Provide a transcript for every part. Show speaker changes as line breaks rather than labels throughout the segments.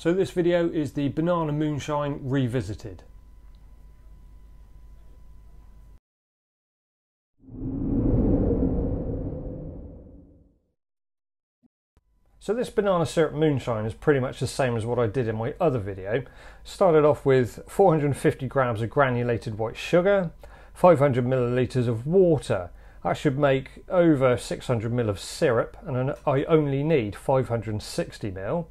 So this video is the Banana Moonshine Revisited. So this banana syrup moonshine is pretty much the same as what I did in my other video. Started off with 450 grams of granulated white sugar, 500 milliliters of water. That should make over 600 ml of syrup and I only need 560 ml.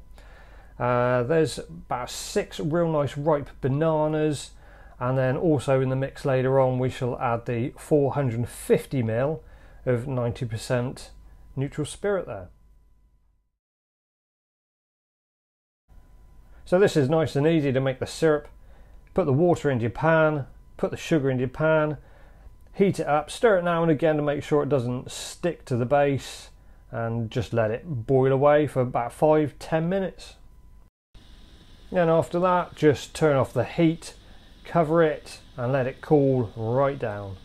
Uh, there's about six real nice ripe bananas and then also in the mix later on we shall add the 450 ml of 90% neutral spirit there. So this is nice and easy to make the syrup. Put the water into your pan, put the sugar into your pan, heat it up, stir it now and again to make sure it doesn't stick to the base and just let it boil away for about 5-10 minutes. And after that just turn off the heat, cover it and let it cool right down.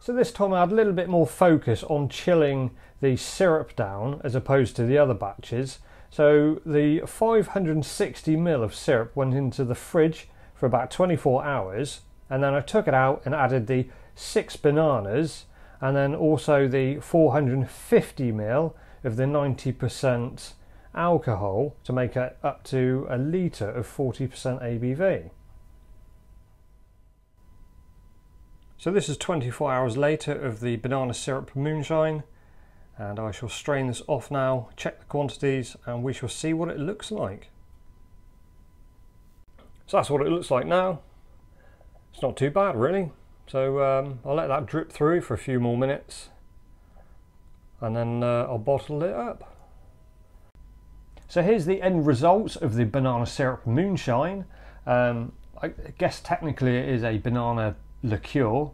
So this time I had a little bit more focus on chilling the syrup down as opposed to the other batches so the 560 ml of syrup went into the fridge for about 24 hours and then I took it out and added the six bananas and then also the 450 ml of the 90% alcohol to make up to a litre of 40% ABV. So this is 24 hours later of the banana syrup moonshine and I shall strain this off now, check the quantities and we shall see what it looks like. So that's what it looks like now. It's not too bad really. So um, I'll let that drip through for a few more minutes and then uh, I'll bottle it up. So here's the end result of the banana syrup moonshine. Um, I guess technically it is a banana liqueur.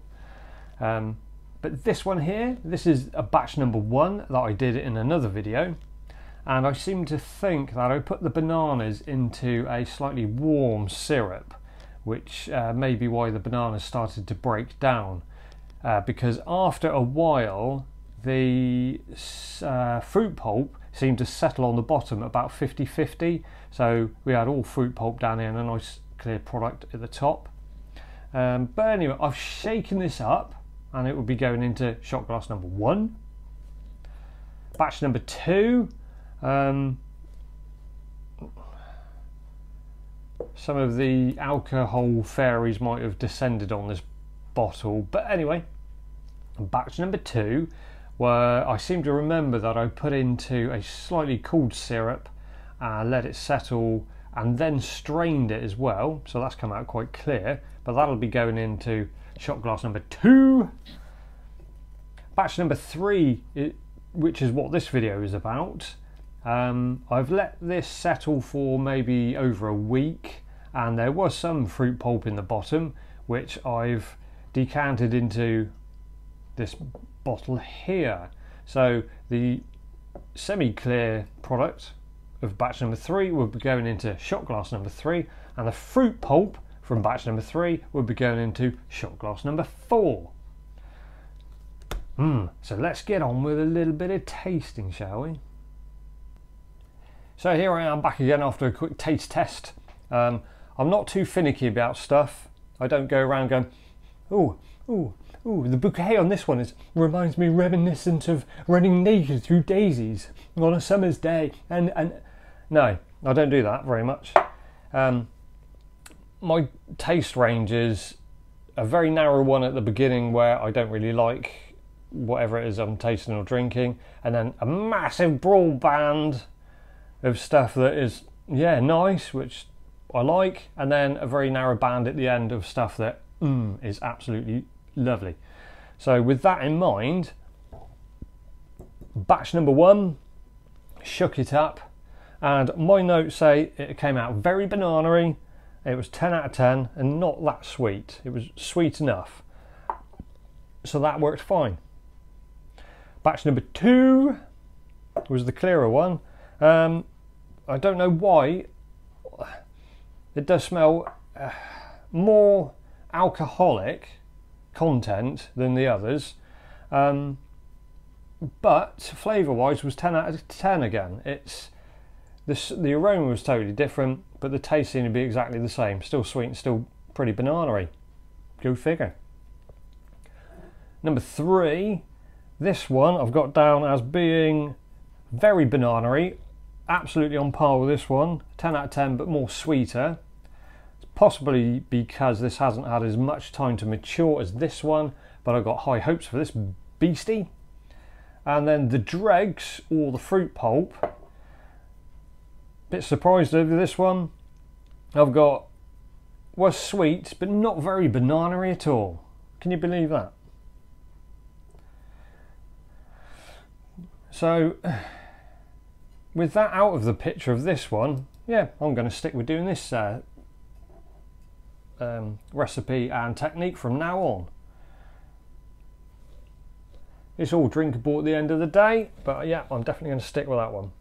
Um, but this one here, this is a batch number one that I did in another video. And I seem to think that I put the bananas into a slightly warm syrup, which uh, may be why the bananas started to break down. Uh, because after a while, the uh, fruit pulp seemed to settle on the bottom about 50-50. So we had all fruit pulp down here and a nice clear product at the top. Um, but anyway, I've shaken this up and it will be going into shot glass number one. Batch number two, um, some of the alcohol fairies might have descended on this bottle, but anyway, batch number two, where I seem to remember that I put into a slightly cooled syrup, uh, let it settle, and then strained it as well, so that's come out quite clear, but that'll be going into shot glass number two. Batch number three, which is what this video is about. Um, I've let this settle for maybe over a week and there was some fruit pulp in the bottom which I've decanted into this bottle here. So the semi-clear product of batch number three will be going into shot glass number three and the fruit pulp from batch number three will be going into shot glass number four. Mm, so let's get on with a little bit of tasting, shall we? So here I am back again after a quick taste test. Um, I'm not too finicky about stuff. I don't go around going, oh, oh, oh, the bouquet on this one is reminds me reminiscent of running naked through daisies on a summer's day. And, and no, I don't do that very much. Um, my taste range is a very narrow one at the beginning where I don't really like whatever it is I'm tasting or drinking, and then a massive broad band of stuff that is, yeah, nice, which I like, and then a very narrow band at the end of stuff that mm, is absolutely lovely. So, with that in mind, batch number one, shook it up, and my notes say it came out very banana it was 10 out of 10 and not that sweet. It was sweet enough. So that worked fine. Batch number two was the clearer one. Um, I don't know why. It does smell uh, more alcoholic content than the others. Um, but flavour wise was 10 out of 10 again. It's This, the aroma was totally different, but the taste seemed to be exactly the same. Still sweet and still pretty banana-y. Go figure. Number three, this one I've got down as being very banana-y, absolutely on par with this one, 10 out of 10, but more sweeter. Possibly because this hasn't had as much time to mature as this one, but I've got high hopes for this beastie. And then the dregs, or the fruit pulp, bit surprised over this one. I've got, was sweet, but not very banana at all. Can you believe that? So, with that out of the picture of this one, yeah, I'm going to stick with doing this uh, um, recipe and technique from now on. It's all drinkable at the end of the day, but yeah, I'm definitely going to stick with that one.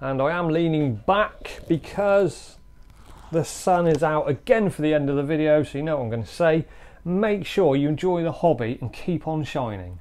And I am leaning back because the sun is out again for the end of the video, so you know what I'm going to say. Make sure you enjoy the hobby and keep on shining.